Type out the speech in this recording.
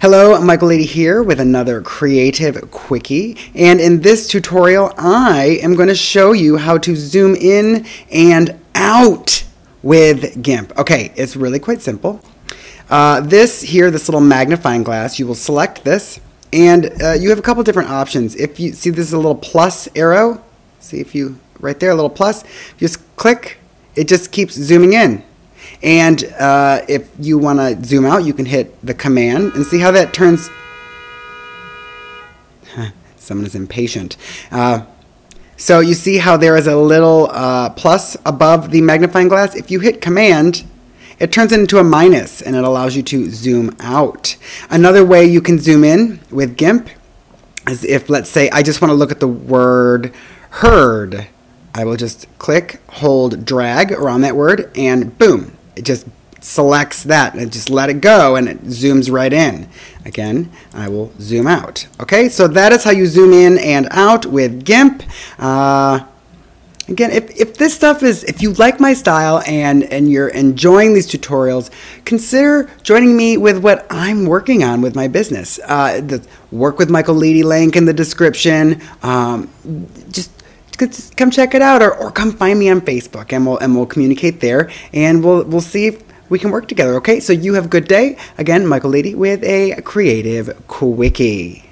Hello, Michael Leedy here with another creative quickie. And in this tutorial, I am going to show you how to zoom in and out with GIMP. Okay, it's really quite simple. Uh, this here, this little magnifying glass, you will select this and uh, you have a couple different options. If you see this is a little plus arrow, see if you, right there, a little plus, just click, it just keeps zooming in. And uh, if you want to zoom out, you can hit the command and see how that turns. Someone is impatient. Uh, so you see how there is a little uh, plus above the magnifying glass? If you hit command, it turns into a minus and it allows you to zoom out. Another way you can zoom in with GIMP is if, let's say, I just want to look at the word heard. I will just click, hold, drag around that word, and boom, it just selects that and just let it go and it zooms right in. Again, I will zoom out. Okay, so that is how you zoom in and out with GIMP. Uh, again, if, if this stuff is, if you like my style and, and you're enjoying these tutorials, consider joining me with what I'm working on with my business. Uh, the work with Michael Leedy link in the description. Um, just come check it out or, or come find me on Facebook and we'll and we'll communicate there and we'll we'll see if we can work together. Okay, so you have a good day. Again, Michael Leedy with a creative quickie.